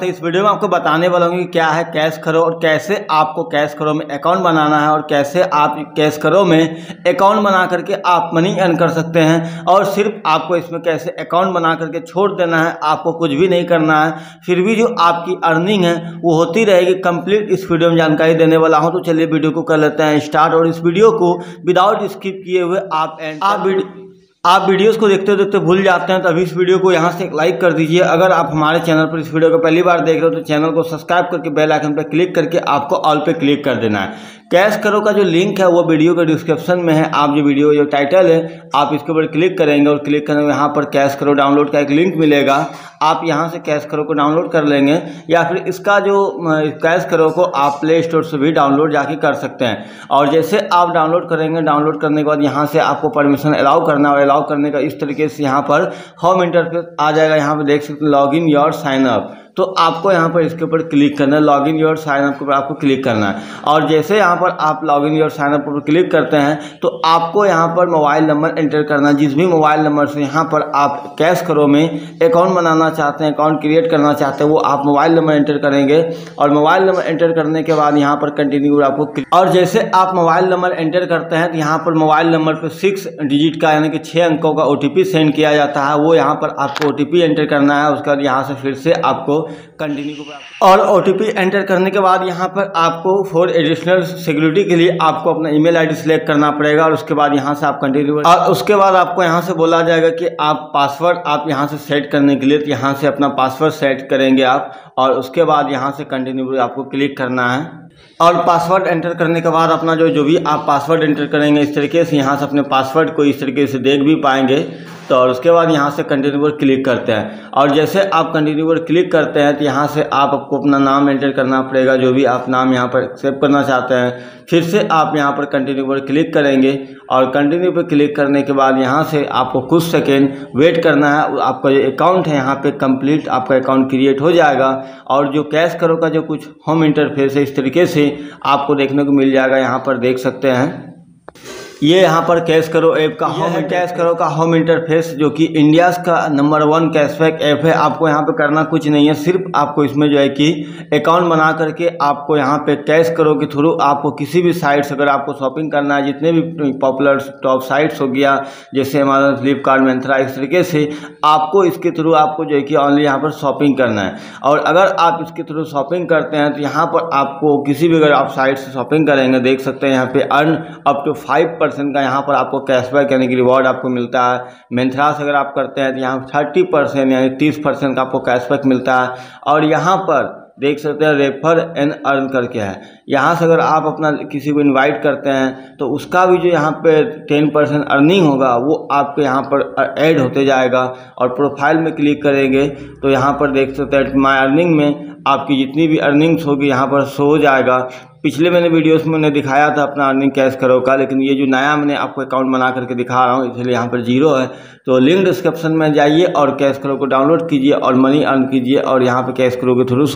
तो इस वीडियो में आपको बताने वाला हूँ कि क्या है कैश करो और कैसे आपको कैश करो में अकाउंट बनाना है और कैसे आप कैश करो में अकाउंट बना करके आप मनी अर्न कर सकते हैं। और सिर्फ़ आपको इसमें कैसे अकाउंट बना करके छोड़ देना है, आपको कुछ भी नहीं करना है, फिर भी जो आपकी अर्निंग है, वो होती रहेगी। कंप्लीट इस वीडियो में जानकारी देने वाला हूँ। तो चलिए वीडियो को कर लेते हैं स्टार्ट और इस वीडियो को विदाउट स्किप किए हुए आप एंड आप वीडियो आप वीडियोस को देखते देखते भूल जाते हैं तो अभी इस वीडियो को यहाँ से एक लाइक कर दीजिए। अगर आप हमारे चैनल पर इस वीडियो को पहली बार देख रहे हो तो चैनल को सब्सक्राइब करके बेल आइकन पर क्लिक करके आपको ऑल पे क्लिक कर देना है। कैश करो का जो लिंक है, वो वीडियो के डिस्क्रिप्शन में है। आप जो वीडियो, जो टाइटल है, आप इसके ऊपर क्लिक करेंगे और क्लिक करेंगे यहाँ पर कैश करो डाउनलोड का एक लिंक मिलेगा। आप यहाँ से कैश करो को डाउनलोड कर लेंगे या फिर इसका जो कैश करो को आप प्ले स्टोर से भी डाउनलोड जाके कर सकते हैं। और जैसे आप डाउनलोड करेंगे डाउनलोड करने के बाद यहाँ से आपको परमिशन अलाउ करना और अलाउ करने का इस तरीके से यहाँ पर होम इंटरफेस आ जाएगा। यहाँ पर देख सकते हैं log in your sign up तो आपको यहाँ पर इसके ऊपर क्लिक करना है log in your sign up के ऊपर आपको क्लिक करना है। और जैसे यहाँ पर आप log in your sign up पर क्लिक करते हैं तो आपको यहाँ पर मोबाइल नंबर एंटर करना है। जिस भी मोबाइल नंबर से यहाँ पर आप कैश करो में अकाउंट बनाना चाहते हैं अकाउंट क्रिएट करना चाहते हैं, वो आप मोबाइल नंबर एंटर करेंगे। और मोबाइल नंबर एंटर करने के बाद यहाँ पर कंटिन्यू आपको और जैसे आप मोबाइल नंबर एंटर करते हैं तो यहाँ पर मोबाइल नंबर पर सिक्स डिजिट का, यानी कि छः अंकों का ओटीपी सेंड किया जाता है। वो यहाँ पर आपको ओटीपी एंटर करना है, उसके बाद यहाँ से फिर से आपको कंटिन्यू को और ओटीपी एंटर करने के बाद यहाँ पर आपको फॉर एडिशनल सिक्योरिटी के लिए आपको अपना ईमेल आईडी सिलेक्ट करना पड़ेगा और उसके बाद यहाँ से आप कंटिन्यू और उसके बाद आपको यहाँ से बोला जाएगा कि आप पासवर्ड आप यहाँ से सेट करने के लिए तो यहाँ से अपना पासवर्ड सेट करेंगे आप और उसके बाद यहाँ से कंटिन्यू आपको क्लिक करना है। और पासवर्ड एंटर करने के बाद अपना जो जो भी आप पासवर्ड एंटर करेंगे इस तरीके से, यहाँ से अपने पासवर्ड को इस तरीके से देख भी पाएँगे। तो और उसके बाद यहाँ से कंटिन्यू पर क्लिक करते हैं। और जैसे आप कंटिन्यू पर क्लिक करते हैं तो यहाँ से आप आपको अपना नाम एंटर करना पड़ेगा, जो भी आप नाम यहाँ पर सेव करना चाहते हैं। फिर से आप यहाँ पर कंटिन्यू पर क्लिक करेंगे और कंटिन्यू पर क्लिक करने के बाद यहाँ से आपको कुछ सेकेंड वेट करना है। आपका जो अकाउंट है, यहाँ पर कंप्लीट आपका अकाउंट क्रिएट हो जाएगा। और जो कैश करो का जो कुछ होम इंटरफेस है, इस तरीके से आपको देखने को मिल जाएगा। यहाँ पर देख सकते हैं। ये यहाँ पर कैश करो ऐप का होम कैश करो का होम इंटरफेस जो कि इंडिया का नंबर वन कैशबैक ऐप है। आपको यहाँ पे करना कुछ नहीं है सिर्फ़ आपको इसमें जो है कि अकाउंट बना करके आपको यहाँ पे कैश करो के थ्रू आपको किसी भी साइट से अगर आपको शॉपिंग करना है जितने भी पॉपुलर टॉप साइट्स हो गया जैसे अमेजोन फ्लिपकार्ट मिंत्रा इस तरीके से आपको इसके थ्रू आपको जो है कि ऑनली यहाँ पर शॉपिंग करना है। और अगर आप इसके थ्रू शॉपिंग करते हैं तो यहाँ पर आपको किसी भी अगर आप साइट से शॉपिंग करेंगे देख सकते हैं यहाँ पे earn up to five percent का यहाँ पर आपको कैशबैक यानी कि रिवॉर्ड आपको मिलता है। मिंत्रा से अगर आप करते हैं तो यहाँ थर्टी परसेंट यानी तीस परसेंट का आपको कैशबैक मिलता है। और यहाँ पर देख सकते हैं रेफर एंड अर्न करके है। यहाँ से अगर आप अपना किसी को इनवाइट करते हैं तो उसका भी जो यहाँ पे टेन परसेंट अर्निंग होगा, वो आपके यहाँ पर ऐड होते जाएगा और प्रोफ़ाइल में क्लिक करेंगे तो यहाँ पर देख सकते हैं माई अर्निंग में आपकी जितनी भी अर्निंग्स होगी, यहाँ पर शो हो जाएगा। पिछले मैंने वीडियोस में मैंने दिखाया था अपना अर्निंग कैश करो का लेकिन ये जो नया मैंने आपको अकाउंट बना करके दिखा रहा हूँ, इसलिए यहाँ पर ज़ीरो है। तो लिंक डिस्क्रिप्शन में जाइए और कैश करो को डाउनलोड कीजिए और मनी अर्न कीजिए और यहाँ पर कैश करो के थ्रू